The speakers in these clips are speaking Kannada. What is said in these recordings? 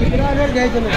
घ्यायचं नाही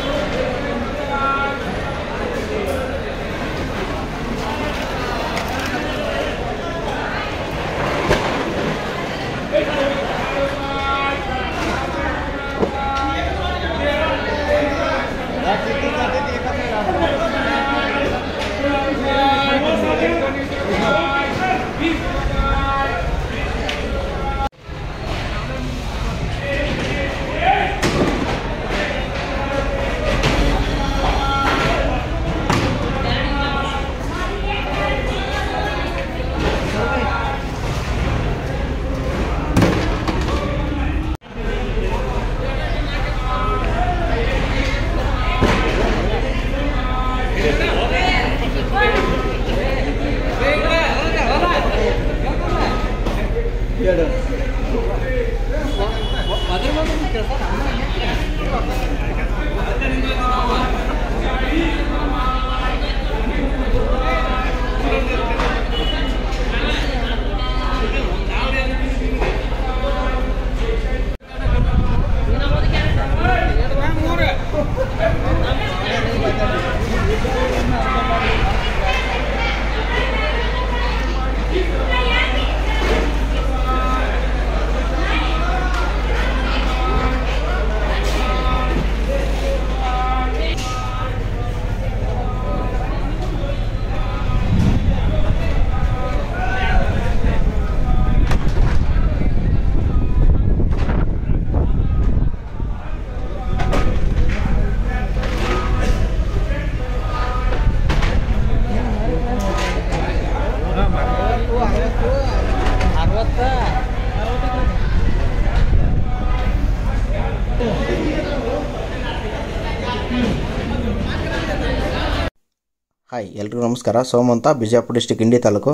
ಹಾಯ್, ಎಲ್ರಿಗೂ ನಮಸ್ಕಾರ. ಸೋಮಂತ, ಬಿಜಾಪುರ ಡಿಸ್ಟಿಕ್, ಇಂಡಿ ತಾಲೂಕು.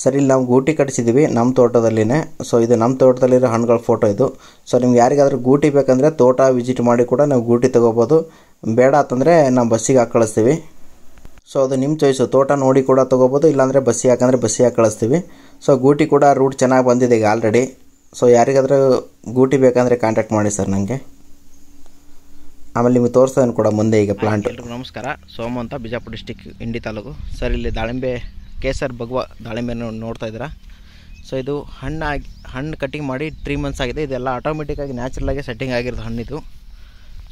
ಸರ್, ಇಲ್ಲಿ ನಾವು ಗೂಟಿ ಕಟ್ಟಿಸಿದ್ದೀವಿ ನಮ್ಮ ತೋಟದಲ್ಲಿನೇ. ಸೊ ಇದು ನಮ್ಮ ತೋಟದಲ್ಲಿರೋ ಹಣ್ಣುಗಳ ಫೋಟೋ ಇದು. ಸೊ ನಿಮ್ಗೆ ಯಾರಿಗಾದರೂ ಗೂಟಿ ಬೇಕಂದರೆ ತೋಟ ವಿಸಿಟ್ ಮಾಡಿ ಕೂಡ ನಾವು ಗೂಟಿ ತೊಗೋಬೋದು. ಬೇಡ ಅಂತಂದರೆ ನಾವು ಬಸ್ಸಿಗೆ ಹಾಕಿ ಕಳಿಸ್ತೀವಿ. ಸೊ ಅದು ನಿಮ್ಮ ಚಾಯ್ಸು ತೋಟ ನೋಡಿ ಕೂಡ ತೊಗೋಬೋದು, ಇಲ್ಲಾಂದರೆ ಬಸ್ಸಿ ಹಾಕಂದರೆ ಬಸ್ಸಿ ಹಾಕಿ ಕಳಿಸ್ತೀವಿ. ಸೊ ಗೂಟಿ ಕೂಡ ರೂಟ್ ಚೆನ್ನಾಗಿ ಬಂದಿದೆ ಈಗ ಆಲ್ರೆಡಿ ಸೊ ಯಾರಿಗಾದರೂ ಗೂಟಿ ಬೇಕಂದರೆ ಕಾಂಟ್ಯಾಕ್ಟ್ ಮಾಡಿ ಸರ್ ನನಗೆ. ಆಮೇಲೆ ನಿಮಗೆ ತೋರಿಸ್ತೇನೆ ಕೂಡ ಮುಂದೆ ಈಗ ಪ್ಲಾಂಟ್ ಎಲ್ರಿಗೂ ನಮಸ್ಕಾರ. ಸೋಮ ಅಂತ ಬಿಜಾಪುರ ಡಿಸ್ಟಿಕ್ ಇಂಡಿ ತಾಲೂಕು. ಸರ್ ಇಲ್ಲಿ ದಾಳಿಂಬೆ ಕೇಸರ್ ಭಗವ ದಾಳಿಂಬೆನ ನೋಡ್ತಾ ಇದ್ದೀರಾ? ಸೊ ಇದು ಹಣ್ಣಾಗಿ ಹಣ್ಣು ಕಟಿಂಗ್ ಮಾಡಿ ತ್ರೀ ಮಂತ್ಸ್ ಆಗಿದೆ. ಇದೆಲ್ಲ ಆಟೋಮೆಟಿಕ್ಕಾಗಿ ನ್ಯಾಚುರಲಾಗಿ ಸೆಟ್ಟಿಂಗ್ ಆಗಿರೋದು ಹಣ್ಣಿದು.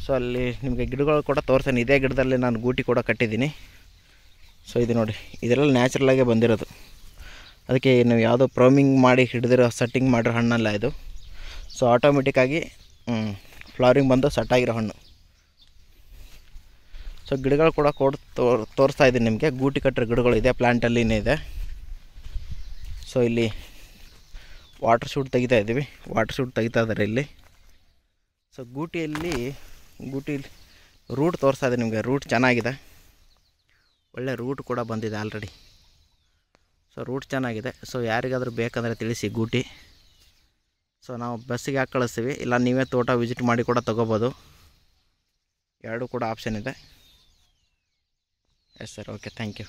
ಸೊ ಅಲ್ಲಿ ನಿಮಗೆ ಗಿಡಗಳು ಕೂಡ ತೋರಿಸ್ತೇನೆ. ಇದೇ ಗಿಡದಲ್ಲಿ ನಾನು ಗೂಟಿ ಕೂಡ ಕಟ್ಟಿದ್ದೀನಿ. ಸೊ ಇದು ನೋಡಿ ಇದೆಲ್ಲ ನ್ಯಾಚುರಲಾಗೇ ಬಂದಿರೋದು. ಅದಕ್ಕೆ ನೀವು ಯಾವುದೋ ಪ್ರೋಮಿಂಗ್ ಮಾಡಿ ಹಿಡಿದಿರೋ ಸೆಟ್ಟಿಂಗ್ ಮಾಡಿರೋ ಹಣ್ಣಲ್ಲ ಇದು. ಸೊ ಆಟೋಮೆಟಿಕ್ಕಾಗಿ ಫ್ಲವರಿಂಗ್ ಬಂದು ಸೆಟ್ಟಾಗಿರೋ ಹಣ್ಣು. ಸೊ ಗಿಡಗಳು ಕೂಡ ಕೊಡ್ ತೋರ್ ತೋರಿಸ್ತಾ ಇದ್ದೀನಿ ನಿಮಗೆ. ಗೂಟಿ ಕಟ್ಟಿರೋ ಗಿಡಗಳು ಇದೆ ಪ್ಲ್ಯಾಂಟಲ್ಲಿನೇ ಇದೆ. ಸೊ ಇಲ್ಲಿ ವಾಟರ್ ಶೂಟ್ ತೆಗಿತಾ ಇದ್ದೀವಿ. ವಾಟರ್ ಶೂಟ್ ತೆಗಿತಾ ಇದ್ದಾರೆ ಇಲ್ಲಿ. ಸೊ ಗೂಟಿಯಲ್ಲಿ, ಗೂಟಿ ರೂಟ್ ತೋರಿಸ್ತಾ ಇದೆ ನಿಮಗೆ. ರೂಟ್ ಚೆನ್ನಾಗಿದೆ. ಒಳ್ಳೆ ರೂಟ್ ಕೂಡ ಬಂದಿದೆ ಆಲ್ರೆಡಿ ಸೊ ರೂಟ್ ಚೆನ್ನಾಗಿದೆ. ಸೊ ಯಾರಿಗಾದರೂ ಬೇಕಂದರೆ ತಿಳಿಸಿ ಗೂಟಿ. ಸೊ ನಾವು ಬಸ್ಸಿಗೆ ಹಾಕಿ ಕಳಿಸ್ತೀವಿ. ಇಲ್ಲ, ನೀವೇ ತೋಟ ವಿಸಿಟ್ ಮಾಡಿ ಕೂಡ ತೊಗೋಬೋದು. ಎರಡೂ ಕೂಡ ಆಪ್ಷನ್ ಇದೆ. yes sir okay thank you.